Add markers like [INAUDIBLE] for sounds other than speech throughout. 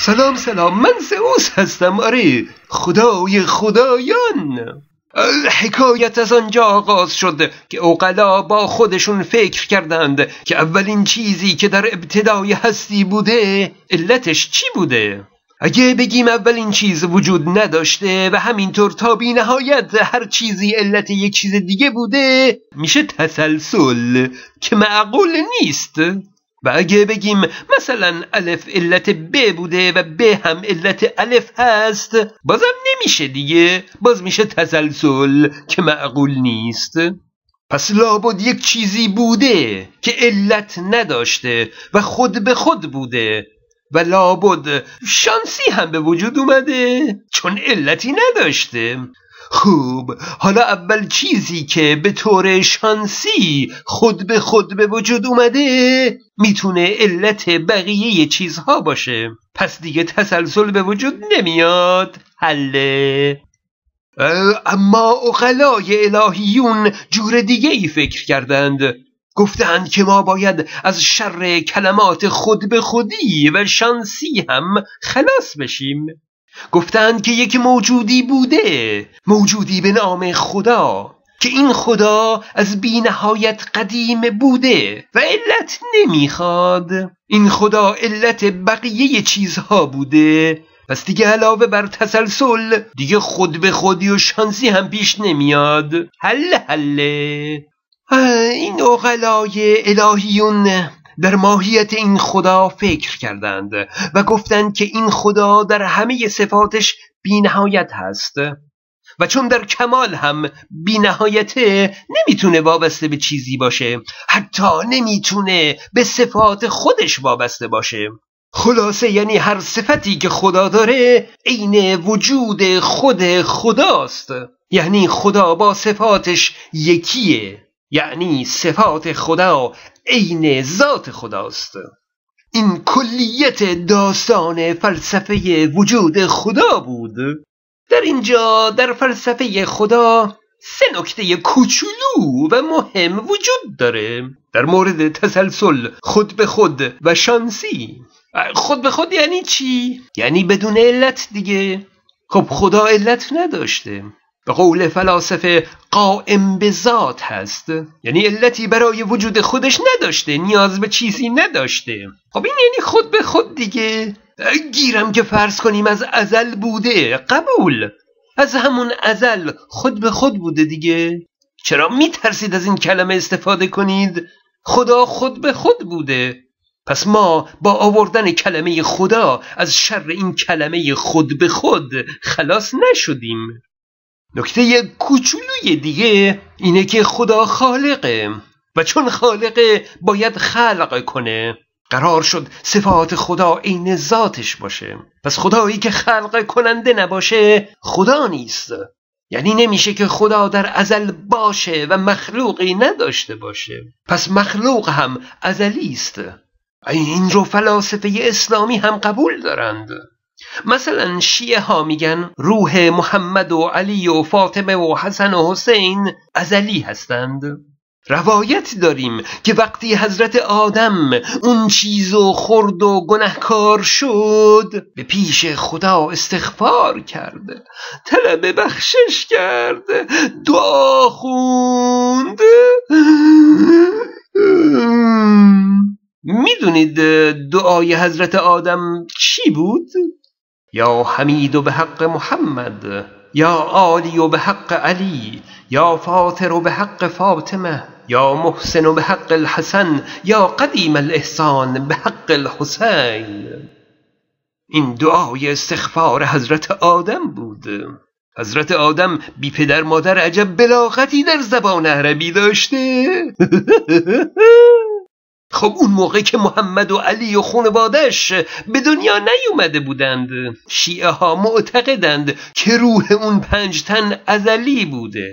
سلام سلام. من زئوس هستم. آره خدای خدایان. حکایت از آنجا آغاز شد که اوقلا با خودشون فکر کردند که اولین چیزی که در ابتدای هستی بوده علتش چی بوده؟ اگه بگیم اولین چیز وجود نداشته و همینطور تا بی نهایت هر چیزی علت یک چیز دیگه بوده میشه تسلسل که معقول نیست. و اگه بگیم مثلا الف علت ب بوده و ب هم علت الف هست بازم نمیشه دیگه باز میشه تسلسل که معقول نیست. پس لابد یک چیزی بوده که علت نداشته و خود به خود بوده و لابد شانسی هم به وجود اومده چون علتی نداشته. خوب. حالا اول چیزی که به طور شانسی خود به خود به وجود اومده می‌تونه علت بقیه چیزها باشه. پس دیگه تسلسل به وجود نمیاد. حله. اما اقلای الهیون جور دیگه ای فکر کردند. گفتند که ما باید از شر کلمات خود به خودی و شانسی هم خلاص بشیم. گفتند که یک موجودی بوده موجودی به نام خدا که این خدا از بی نهایت قدیم بوده و علت نمی‌خواد. این خدا علت بقیه چیزها بوده. پس دیگه علاوه بر تسلسل دیگه خود به خودی و شانسی هم پیش نمیاد. حله. حله این اغلای الهیون در ماهیت این خدا فکر کردند و گفتند که این خدا در همه صفاتش بینهایت هست و چون در کمال هم بینهایته نمی‌تونه وابسته به چیزی باشه حتی نمی‌تونه به صفات خودش وابسته باشه. خلاصه یعنی هر صفتی که خدا داره عین وجود خود خداست. یعنی خدا با صفاتش یکیه. یعنی صفات خدا عین ذات خداست. این کلیت داستان فلسفه وجود خدا بود. در اینجا در فلسفه خدا سه نکته کوچولو و مهم وجود داره. در مورد تسلسل خود به خود و شانسی. خود به خود یعنی چی؟ یعنی بدون علت دیگه. خب خدا علت نداشته. به قول فلاسفه قائم به ذات هست. یعنی علتی برای وجود خودش نداشته نیاز به چیزی نداشته. خب این یعنی خود به خود دیگه. گیرم که فرض کنیم از ازل بوده. قبول. از همون ازل خود به خود بوده دیگه. چرا میترسید از این کلمه استفاده کنید؟ خدا خود به خود بوده. پس ما با آوردن کلمه خدا از شر این کلمه خود به خود خلاص نشدیم. نکته کوچولوی دیگه اینه که خدا خالقه و چون خالقه باید خلق کنه. قرار شد صفات خدا عین ذاتش باشه. پس خدایی که خلق کننده نباشه خدا نیست. یعنی نمیشه که خدا در ازل باشه و مخلوقی نداشته باشه. پس مخلوق هم ازلی است این رو فلاسفه اسلامی هم قبول دارند. مثلا شیعه ها میگن روح محمد و علی و فاطمه و حسن و حسین ازلی هستند روایت داریم که وقتی حضرت آدم اون چیزو خورد و گنهکار شد به پیش خدا استغفار کرد طلب بخشش کرد دعا خوند می‌دونید دعای حضرت آدم چی بود؟ یا حمید به حق محمد یا عالی به حق علی یا فاطر به حق فاطمه یا محسن به حق الحسن یا قدیم الاحسان به حق الحسین. این دعای استغفار حضرت آدم بود. حضرت آدم بی پدر مادر عجب بلاغتی در زبان عربی داشته. [LAUGHS] خب اون موقع که محمد و علی و خانوادش به دنیا نیومده بودند شیعه ها معتقدند که روح اون پنج تن ازلی بوده.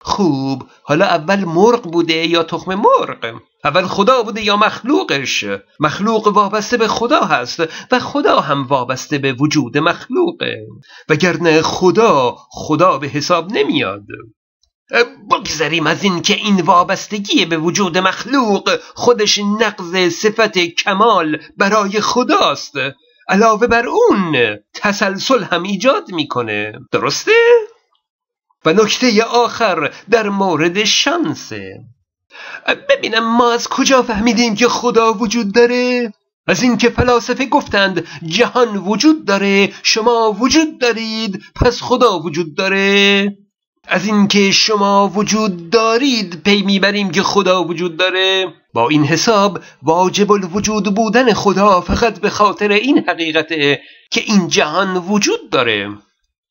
خوب حالا اول مرغ بوده یا تخم مرغ؟ اول خدا بوده یا مخلوقش؟ مخلوق وابسته به خدا هست و خدا هم وابسته به وجود مخلوقه. وگرنه خدا خدا به حساب نمیاد. بگذریم از این که این وابستگی به وجود مخلوق خودش نقض صفت کمال برای خداست علاوه بر اون تسلسل هم ایجاد می‌کنه درسته؟ و نکته آخر در مورد شانسه ببینم ما از کجا فهمیدیم که خدا وجود داره؟ از اینکه فلاسفه گفتند جهان وجود داره شما وجود دارید پس خدا وجود داره از اینکه شما وجود دارید پی می‌بریم که خدا وجود داره. با این حساب واجب الوجود بودن خدا فقط به خاطر این حقیقته که این جهان وجود داره.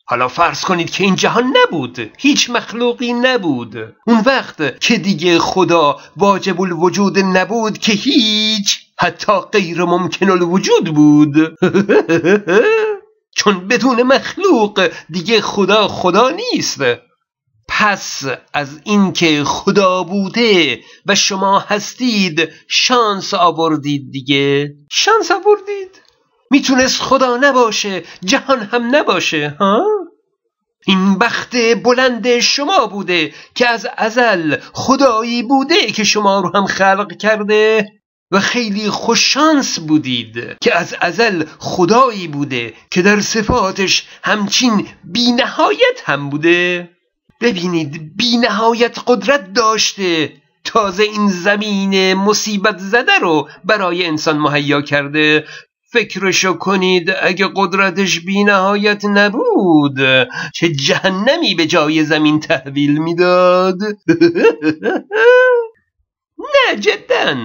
حالا فرض کنید که این جهان نبود هیچ مخلوقی نبود. اون وقت که دیگه خدا واجب الوجود نبود که هیچ حتی غیر ممکن الوجود بود. [LAUGHS] چون بدون مخلوق دیگه خدا خدا نیست. پس از اینکه خدا بوده و شما هستید شانس آوردید دیگه. شانس آوردید. می‌تونست خدا نباشه جهان هم نباشه ها؟ این بخت بلند شما بوده که از ازل خدایی بوده که شما رو هم خلق کرده و خیلی خوششانس بودید که از ازل خدایی بوده که در صفاتش همچین بینهایت هم بوده. ببینید بینهایت قدرت داشته. تازه این زمین مصیبت زده رو برای انسان مهیا کرده. فکرشو کنید اگه قدرتش بینهایت نبود چه جهنمی به جای زمین تحویل می‌داد؟ [LAUGHS] جدا.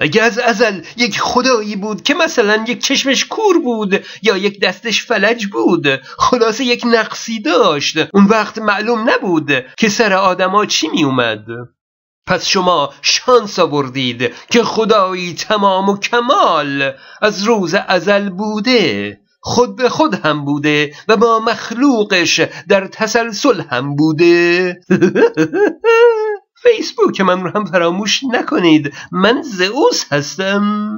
اگه از ازل یک خدایی بود که مثلا یک چشمش کور بود یا یک دستش فلج بود خلاصه یک نقصی داشت. اون وقت معلوم نبود که سر آدما چی می اومد پس شما شانس آوردید که خدایی تمام و کمال از روز ازل بوده خود به خود هم بوده و با مخلوقش در تسلسل هم بوده. [LAUGHS] فیسبوک من رو هم فراموش نکنید. من زئوس هستم.